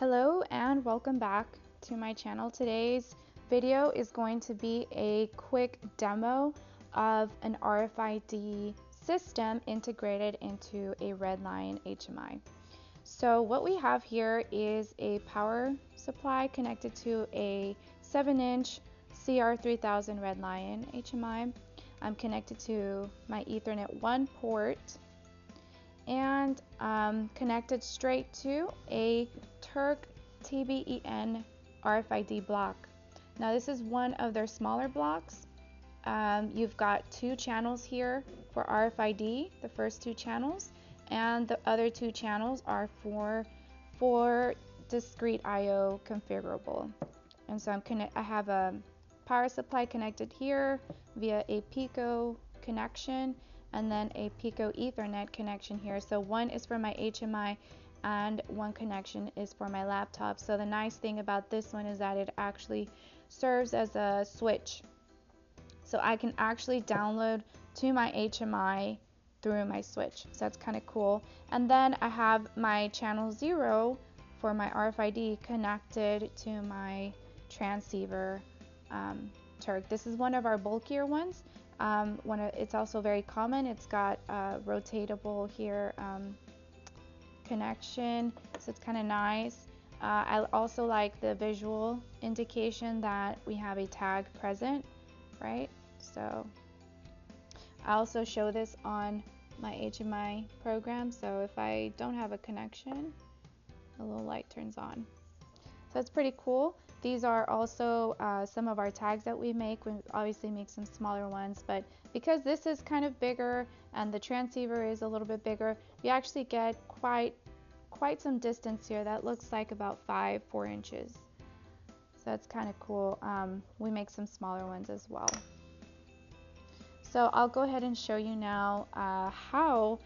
Hello and welcome back to my channel. Today's video is going to be a quick demo of an RFID system integrated into a Red Lion HMI. So what we have here is a power supply connected to a 7-inch CR3000 Red Lion HMI. I'm connected to my Ethernet 1 port and um, connected straight to a Turck TBEN RFID block. Now this is one of their smaller blocks. Um, you've got two channels here for RFID, the first two channels, and the other two channels are for for discrete I/O configurable. And so I'm connect. I have a power supply connected here via a Pico connection, and then a Pico Ethernet connection here. So one is for my HMI and one connection is for my laptop. So the nice thing about this one is that it actually serves as a switch. So I can actually download to my HMI through my switch. So that's kind of cool. And then I have my channel 0 for my RFID connected to my transceiver um, Turck. This is one of our bulkier ones. Um, it's also very common. It's got a rotatable here um, connection, so it's kind of nice. Uh, I also like the visual indication that we have a tag present, right? So I also show this on my HMI program. So if I don't have a connection, a little light turns on. So that's pretty cool. These are also uh, some of our tags that we make. We obviously make some smaller ones, but because this is kind of bigger and the transceiver is a little bit bigger, you actually get quite quite some distance here. That looks like about five, four inches. So that's kind of cool. Um, we make some smaller ones as well. So I'll go ahead and show you now uh, how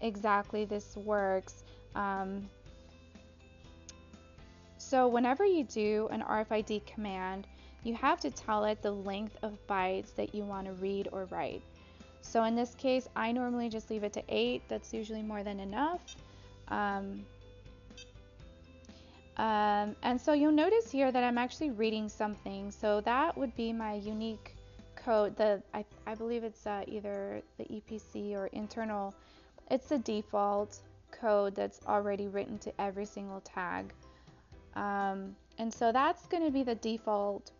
exactly this works. Um, so whenever you do an RFID command, you have to tell it the length of bytes that you want to read or write. So in this case, I normally just leave it to 8. That's usually more than enough. Um, um, and so you'll notice here that I'm actually reading something. So that would be my unique code. The I, I believe it's uh, either the EPC or internal. It's the default code that's already written to every single tag. Um, and so that's going to be the default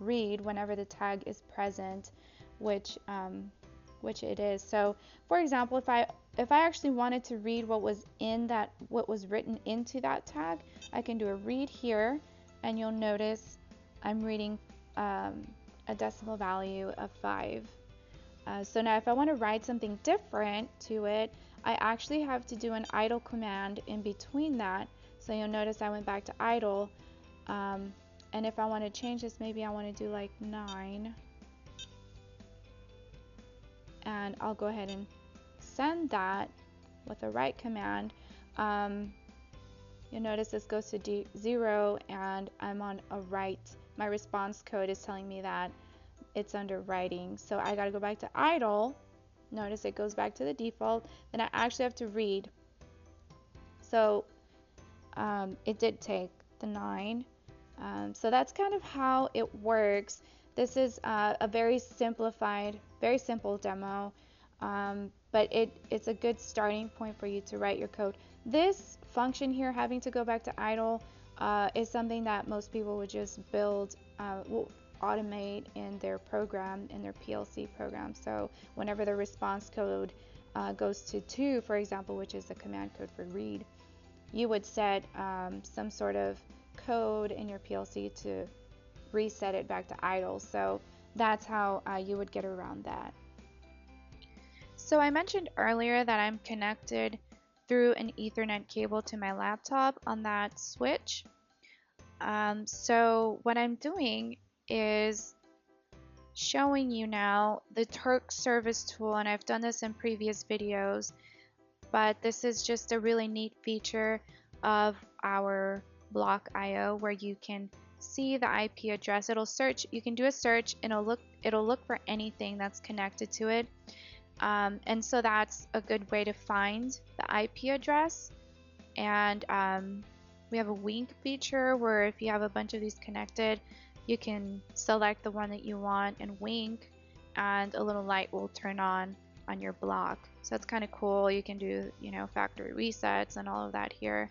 read whenever the tag is present, which um, which it is. So, for example, if I if I actually wanted to read what was in that what was written into that tag, I can do a read here, and you'll notice I'm reading um, a decimal value of five. Uh, so now if I want to write something different to it, I actually have to do an idle command in between that so you'll notice I went back to idle. Um, and if I want to change this, maybe I want to do like 9. And I'll go ahead and send that with a write command. Um, you'll notice this goes to 0 and I'm on a write. My response code is telling me that it's under writing. So I got to go back to idle. Notice it goes back to the default. Then I actually have to read. So um, it did take the nine. Um, so that's kind of how it works. This is uh, a very simplified, very simple demo, um, but it, it's a good starting point for you to write your code. This function here, having to go back to idle, uh, is something that most people would just build, uh, will automate in their program, in their PLC program. So whenever the response code uh, goes to 2, for example, which is the command code for read, you would set um, some sort of code in your PLC to reset it back to idle. So that's how uh, you would get around that. So I mentioned earlier that I'm connected through an Ethernet cable to my laptop on that switch. Um, so what I'm doing is showing you now the Turck service tool and I've done this in previous videos but this is just a really neat feature of our block IO where you can see the IP address. It'll search, you can do a search and it'll look, it'll look for anything that's connected to it. Um, and so that's a good way to find the IP address. And um, we have a wink feature where if you have a bunch of these connected, you can select the one that you want and wink and a little light will turn on on your block. So that's kind of cool. You can do, you know, factory resets and all of that here.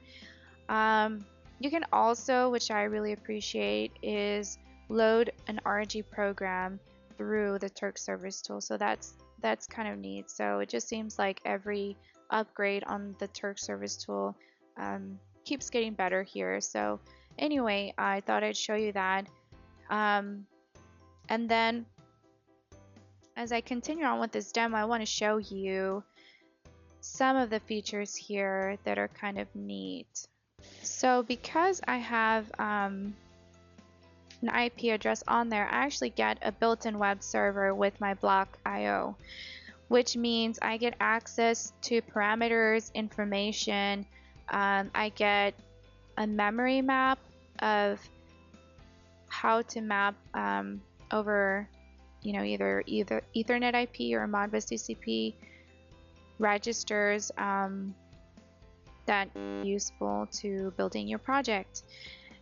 Um, you can also, which I really appreciate, is load an RNG program through the Turck service tool. So that's that's kind of neat. So it just seems like every upgrade on the Turck service tool um, keeps getting better here. So anyway, I thought I'd show you that. Um, and then as I continue on with this demo, I want to show you some of the features here that are kind of neat. So because I have um, an IP address on there, I actually get a built-in web server with my block IO, which means I get access to parameters, information, um, I get a memory map of how to map um, over you know, either either Ethernet IP or Modbus TCP registers um, that useful to building your project.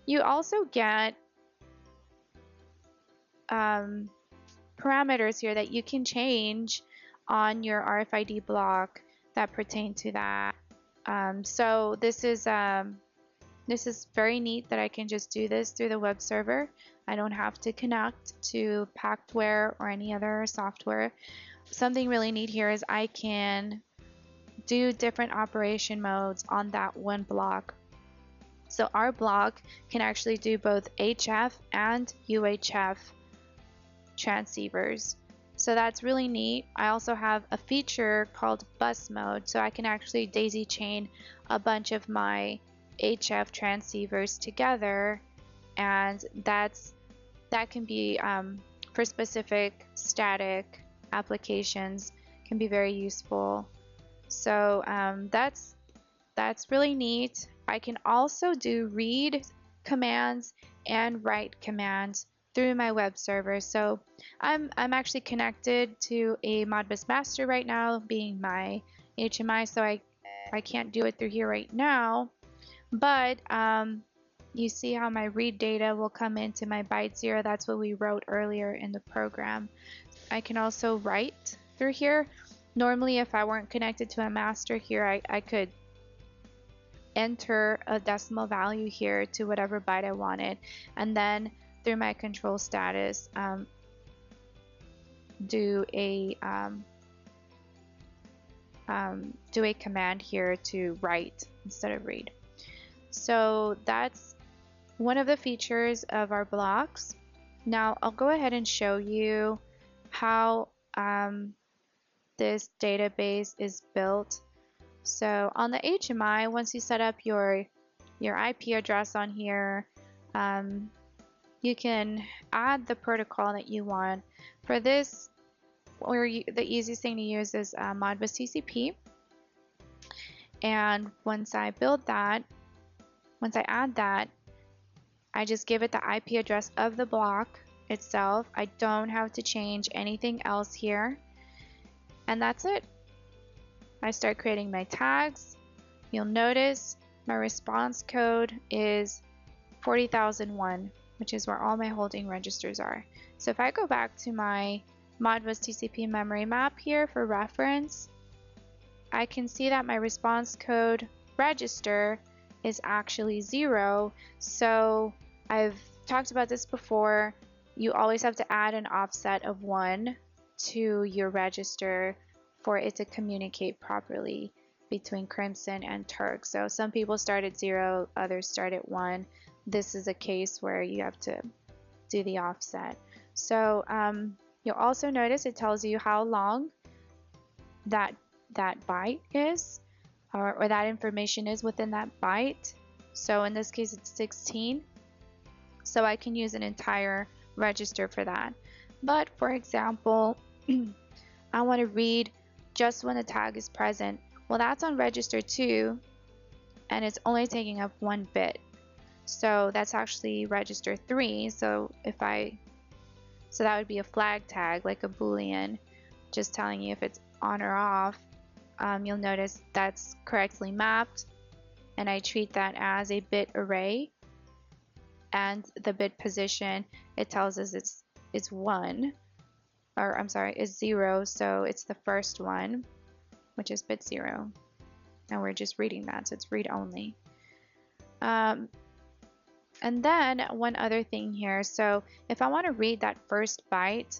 You also get um, parameters here that you can change on your RFID block that pertain to that. Um, so this is um, this is very neat that I can just do this through the web server. I don't have to connect to Pactware or any other software. Something really neat here is I can do different operation modes on that one block. So our block can actually do both HF and UHF transceivers. So that's really neat. I also have a feature called bus mode, so I can actually daisy chain a bunch of my HF transceivers together and that's that can be um, for specific static applications can be very useful so um, that's that's really neat I can also do read commands and write commands through my web server so I'm, I'm actually connected to a Modbus master right now being my HMI so I I can't do it through here right now but um, you see how my read data will come into my byte zero. That's what we wrote earlier in the program. I can also write through here. Normally, if I weren't connected to a master here, I, I could enter a decimal value here to whatever byte I wanted. And then through my control status, um, do a um, um, do a command here to write instead of read. So that's one of the features of our blocks. Now I'll go ahead and show you how um, this database is built. So on the HMI, once you set up your your IP address on here, um, you can add the protocol that you want. For this, or you, the easiest thing to use is uh, Modbus TCP. And once I build that, once I add that, I just give it the IP address of the block itself. I don't have to change anything else here. And that's it. I start creating my tags. You'll notice my response code is 40,001, which is where all my holding registers are. So if I go back to my Modbus TCP memory map here for reference, I can see that my response code register is actually zero. So I've talked about this before. You always have to add an offset of one to your register for it to communicate properly between Crimson and Turck. So some people start at zero, others start at one. This is a case where you have to do the offset. So um, you'll also notice it tells you how long that that byte is or, or that information is within that byte. So in this case, it's 16. So I can use an entire register for that. But for example, I want to read just when the tag is present. Well, that's on register 2 and it's only taking up one bit. So that's actually register 3. So if I, so that would be a flag tag like a boolean, just telling you if it's on or off um, you'll notice that's correctly mapped and I treat that as a bit array and the bit position it tells us it's it's 1 or I'm sorry is 0 so it's the first one which is bit 0 and we're just reading that so it's read only. Um, and then one other thing here. So if I want to read that first byte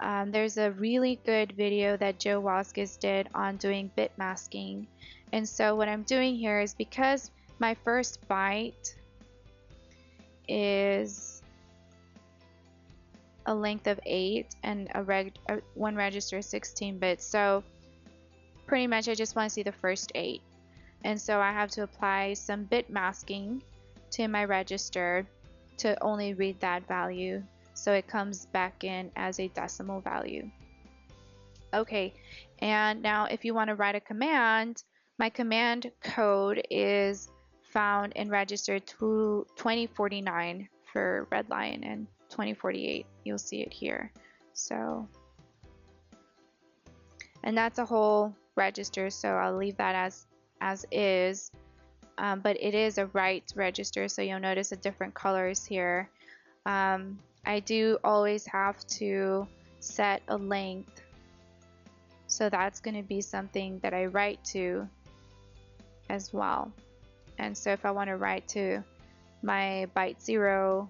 um, there's a really good video that Joe Waskis did on doing bit masking. And so what I'm doing here is because my first byte is a length of 8 and a reg uh, one register is 16 bits. So pretty much I just want to see the first 8 and so I have to apply some bit masking to my register to only read that value. So it comes back in as a decimal value. Okay and now if you want to write a command my command code is found in register 2049 for Red Lion and 2048. You'll see it here. So, and that's a whole register, so I'll leave that as, as is. Um, but it is a write register, so you'll notice the different colors here. Um, I do always have to set a length, so that's going to be something that I write to as well. And so if I want to write to my byte 0,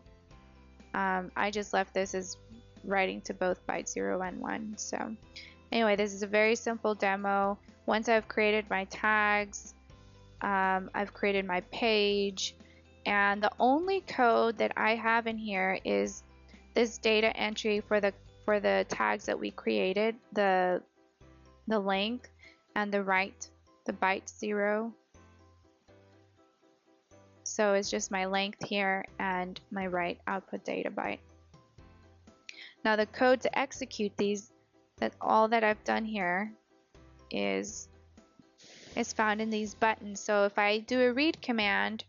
um, I just left this as writing to both byte 0 and 1. So anyway, this is a very simple demo. Once I've created my tags, um, I've created my page, and the only code that I have in here is this data entry for the for the tags that we created, the the length and the write, the byte 0 so it's just my length here and my write output data byte. Now the code to execute these, that all that I've done here is is found in these buttons. So if I do a read command,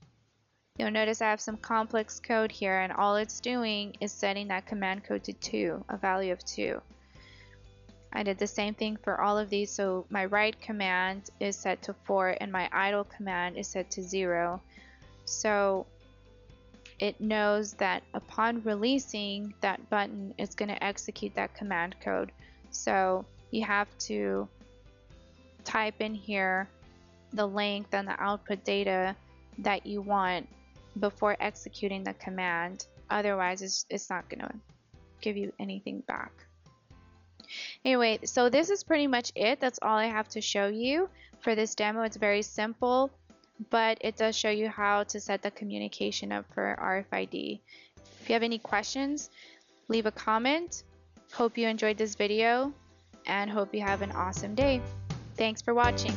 you'll notice I have some complex code here and all it's doing is setting that command code to 2, a value of 2. I did the same thing for all of these so my write command is set to 4 and my idle command is set to 0 so it knows that upon releasing that button, it's going to execute that command code. So you have to type in here the length and the output data that you want before executing the command. Otherwise, it's, it's not going to give you anything back. Anyway, so this is pretty much it. That's all I have to show you for this demo. It's very simple but it does show you how to set the communication up for RFID. If you have any questions, leave a comment. Hope you enjoyed this video and hope you have an awesome day. Thanks for watching.